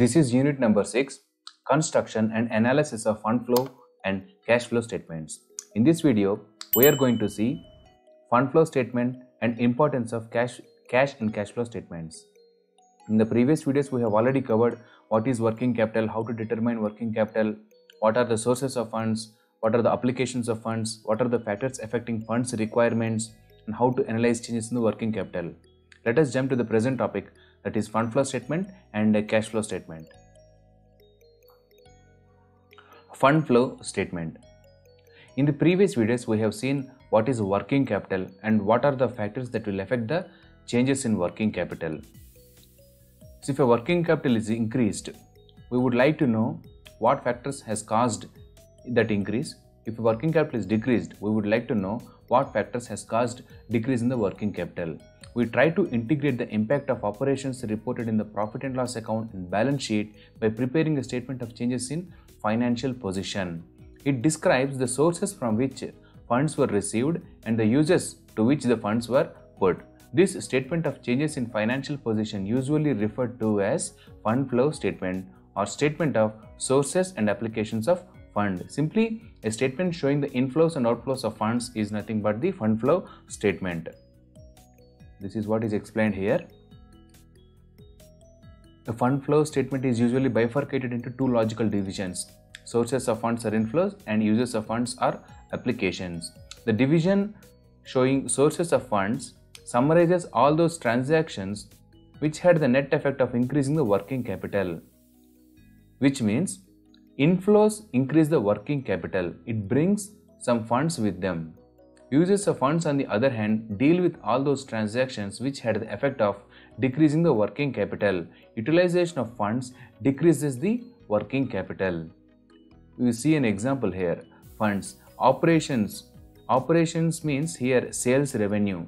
This is unit number 6 Construction and Analysis of Fund Flow and Cash Flow Statements. In this video, we are going to see fund flow statement and importance of cash, cash and cash flow statements. In the previous videos, we have already covered what is working capital, how to determine working capital, what are the sources of funds, what are the applications of funds, what are the factors affecting funds requirements, and how to analyze changes in the working capital. Let us jump to the present topic that is fund flow statement and cash flow statement. Fund flow statement. In the previous videos, we have seen what is working capital and what are the factors that will affect the changes in working capital. So if a working capital is increased, we would like to know what factors has caused that increase. If working capital is decreased, we would like to know what factors has caused decrease in the working capital. We try to integrate the impact of operations reported in the profit and loss account and balance sheet by preparing a statement of changes in financial position. It describes the sources from which funds were received and the uses to which the funds were put. This statement of changes in financial position usually referred to as fund flow statement or statement of sources and applications of fund. Simply, a statement showing the inflows and outflows of funds is nothing but the fund flow statement. This is what is explained here. The fund flow statement is usually bifurcated into two logical divisions. Sources of funds are inflows and uses of funds are applications. The division showing sources of funds summarizes all those transactions which had the net effect of increasing the working capital, which means inflows increase the working capital, it brings some funds with them. Uses of funds, on the other hand, deal with all those transactions which had the effect of decreasing the working capital. Utilization of funds decreases the working capital. You see an example here funds, operations. Operations means here sales revenue.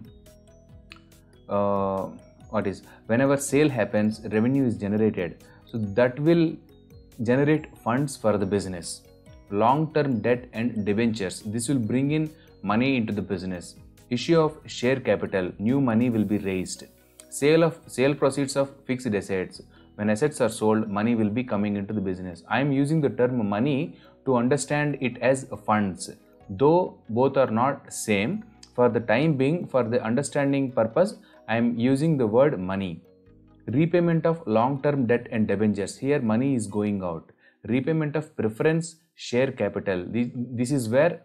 Uh, what is whenever sale happens, revenue is generated. So that will generate funds for the business. Long term debt and debentures. This will bring in money into the business. Issue of share capital, new money will be raised. Sale of sale proceeds of fixed assets. When assets are sold, money will be coming into the business. I am using the term money to understand it as funds. Though both are not same, for the time being, for the understanding purpose, I am using the word money. Repayment of long-term debt and debentures. Here money is going out. Repayment of preference share capital. This this is where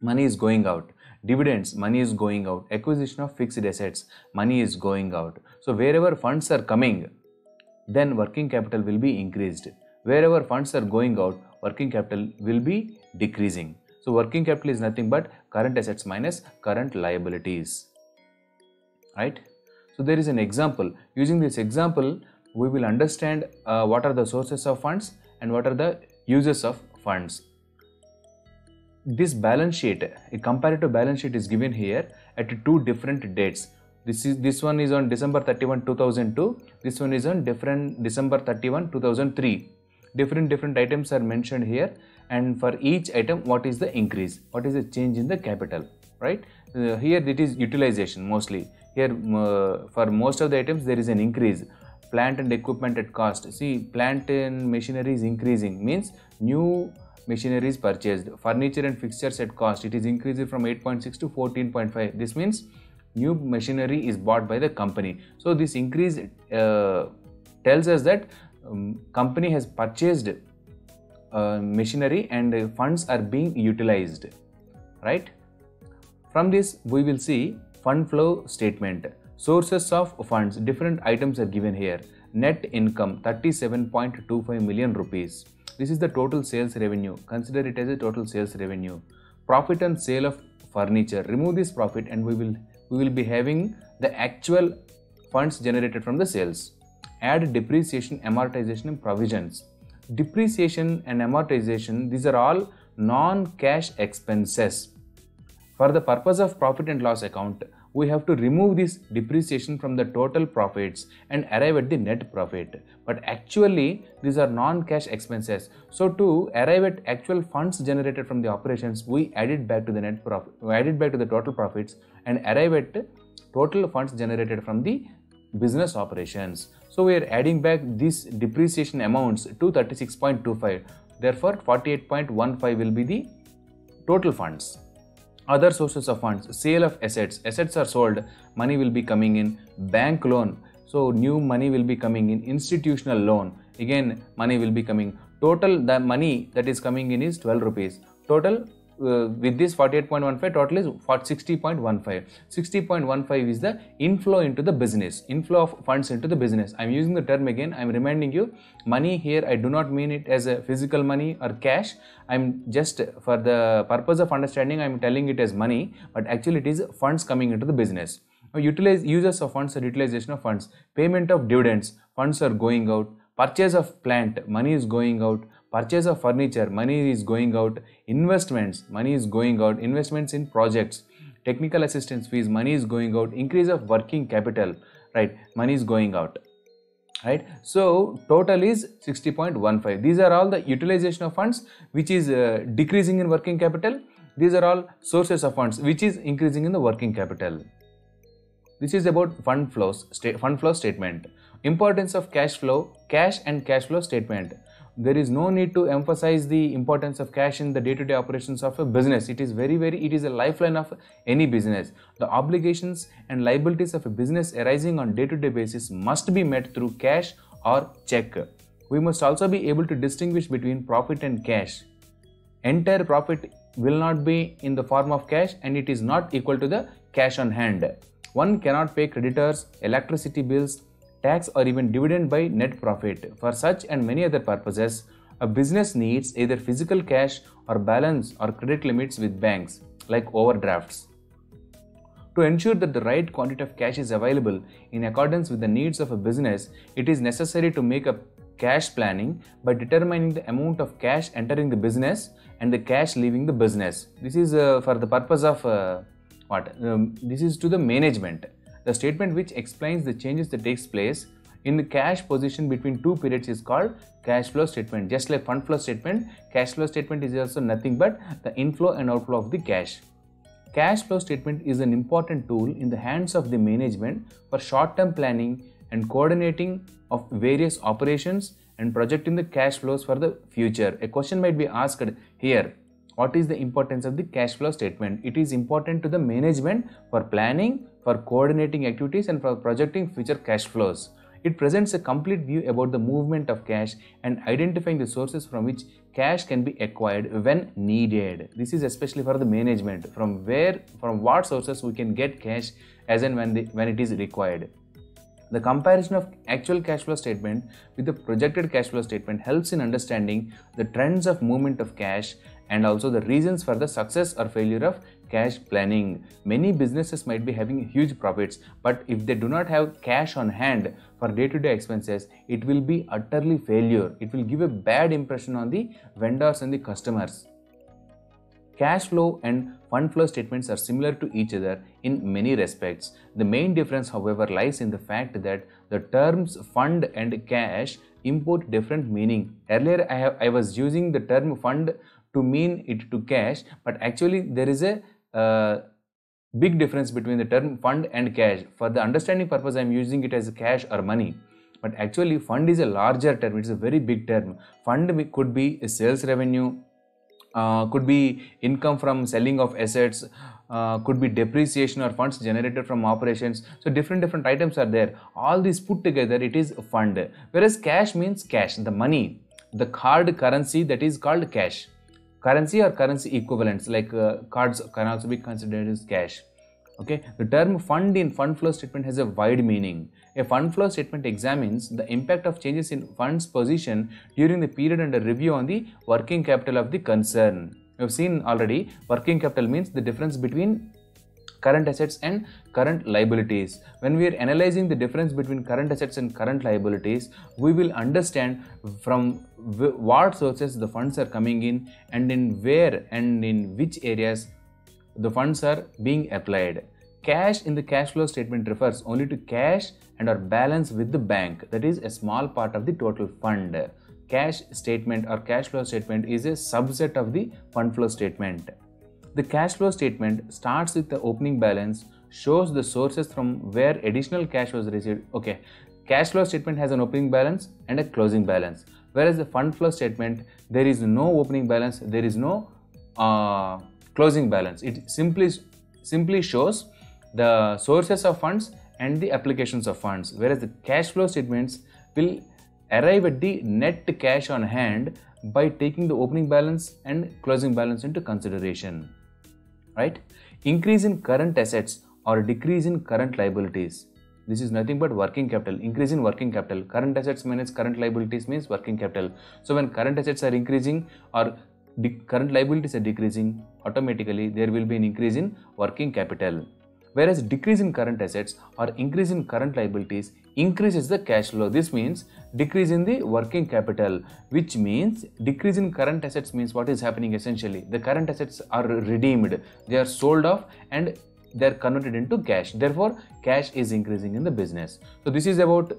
money is going out. Dividends money is going out. Acquisition of fixed assets money is going out. So wherever funds are coming then working capital will be increased. Wherever funds are going out working capital will be decreasing. So working capital is nothing but current assets minus current liabilities. Right? So there is an example. Using this example we will understand uh, what are the sources of funds and what are the uses of funds this balance sheet a comparative balance sheet is given here at two different dates. This is this one is on december 31 2002 this one is on different december 31 2003 different different items are mentioned here. And for each item what is the increase? What is the change in the capital? Right? Uh, here it is utilization mostly. Here uh, for most of the items there is an increase. Plant and equipment at cost. See plant and machinery is increasing. Means new machinery is purchased. Furniture and fixtures at cost it is increased from 8.6 to 14.5 this means new machinery is bought by the company. So this increase uh, tells us that um, company has purchased uh, machinery and funds are being utilized right? From this we will see fund flow statement. Sources of funds different items are given here. Net income 37.25 million rupees this is the total sales revenue. Consider it as a total sales revenue. Profit and sale of furniture. Remove this profit and we will we will be having the actual funds generated from the sales. Add depreciation, amortization and provisions. Depreciation and amortization, these are all non-cash expenses. For the purpose of profit and loss account, we have to remove this depreciation from the total profits and arrive at the net profit. But actually, these are non-cash expenses. So to arrive at actual funds generated from the operations, we add it back to the net profit, add it back to the total profits and arrive at total funds generated from the business operations. So we are adding back these depreciation amounts to 36.25. Therefore, 48.15 will be the total funds. Other sources of funds, sale of assets. Assets are sold, money will be coming in. Bank loan, so new money will be coming in. Institutional loan, again money will be coming. Total the money that is coming in is 12 rupees. Total uh, with this 48.15 total is 60.15 60.15 is the inflow into the business inflow of funds into the business. I'm using the term again. I'm reminding you money here i do not mean it as a physical money or cash. I'm just for the purpose of understanding i'm telling it as money but actually it is funds coming into the business. Now utilize users of funds or utilization of funds. Payment of dividends funds are going out. Purchase of plant money is going out purchase of furniture money is going out. Investments money is going out. Investments in projects technical assistance fees money is going out. Increase of working capital right? Money is going out right? So total is 60.15 these are all the utilization of funds which is uh, decreasing in working capital. These are all sources of funds which is increasing in the working capital. This is about fund flows fund flow statement. Importance of cash flow cash and cash flow statement there is no need to emphasize the importance of cash in the day-to-day operations of a business. It is very very it is a lifeline of any business. The obligations and liabilities of a business arising on day-to-day basis must be met through cash or check. We must also be able to distinguish between profit and cash. Entire profit will not be in the form of cash and it is not equal to the cash on hand. One cannot pay creditors electricity bills tax or even dividend by net profit. For such and many other purposes, a business needs either physical cash or balance or credit limits with banks, like overdrafts. To ensure that the right quantity of cash is available in accordance with the needs of a business, it is necessary to make a cash planning by determining the amount of cash entering the business and the cash leaving the business. This is uh, for the purpose of uh, what? Um, this is to the management the statement which explains the changes that takes place in the cash position between two periods is called cash flow statement. Just like fund flow statement, cash flow statement is also nothing but the inflow and outflow of the cash. Cash flow statement is an important tool in the hands of the management for short-term planning and coordinating of various operations and projecting the cash flows for the future. A question might be asked here what is the importance of the cash flow statement? It is important to the management for planning, for coordinating activities and for projecting future cash flows. It presents a complete view about the movement of cash and identifying the sources from which cash can be acquired when needed. This is especially for the management, from where, from what sources we can get cash as and when, the, when it is required. The comparison of actual cash flow statement with the projected cash flow statement helps in understanding the trends of movement of cash and also the reasons for the success or failure of cash planning. Many businesses might be having huge profits, but if they do not have cash on hand for day to day expenses, it will be utterly failure. It will give a bad impression on the vendors and the customers. Cash flow and fund flow statements are similar to each other in many respects. The main difference, however, lies in the fact that the terms fund and cash import different meaning. Earlier, I, have, I was using the term fund to mean it to cash but actually there is a uh, big difference between the term fund and cash. For the understanding purpose i'm using it as cash or money. But actually fund is a larger term. It's a very big term. Fund could be a sales revenue uh, could be income from selling of assets uh, could be depreciation or funds generated from operations. So different different items are there. All these put together it is fund. Whereas cash means cash the money the hard currency that is called cash currency or currency equivalents like uh, cards can also be considered as cash. Okay? The term fund in fund flow statement has a wide meaning. A fund flow statement examines the impact of changes in funds position during the period under review on the working capital of the concern. We have seen already working capital means the difference between current assets and current liabilities. When we are analyzing the difference between current assets and current liabilities, we will understand from what sources the funds are coming in and in where and in which areas the funds are being applied. Cash in the cash flow statement refers only to cash and our balance with the bank, that is a small part of the total fund. Cash statement or cash flow statement is a subset of the fund flow statement. The cash flow statement starts with the opening balance shows the sources from where additional cash was received. Okay, cash flow statement has an opening balance and a closing balance. Whereas the fund flow statement, there is no opening balance, there is no uh, closing balance. It simply simply shows the sources of funds and the applications of funds. Whereas the cash flow statements will arrive at the net cash on hand by taking the opening balance and closing balance into consideration. Right? Increase in current assets or decrease in current liabilities. This is nothing but working capital. Increase in working capital. Current assets minus current liabilities means working capital. So when current assets are increasing or current liabilities are decreasing, automatically there will be an increase in working capital whereas decrease in current assets or increase in current liabilities increases the cash flow. This means decrease in the working capital, which means decrease in current assets means what is happening essentially. The current assets are redeemed, they are sold off and they are converted into cash. Therefore, cash is increasing in the business. So, this is about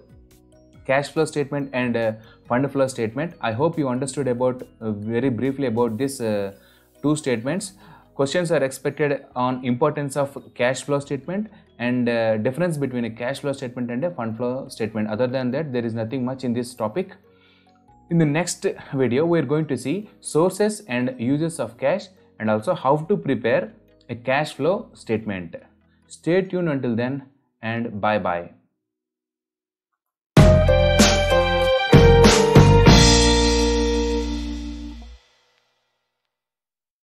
cash flow statement and uh, fund flow statement. I hope you understood about uh, very briefly about this uh, two statements questions are expected on importance of cash flow statement and uh, difference between a cash flow statement and a fund flow statement. Other than that there is nothing much in this topic. In the next video we are going to see sources and uses of cash and also how to prepare a cash flow statement. Stay tuned until then and bye bye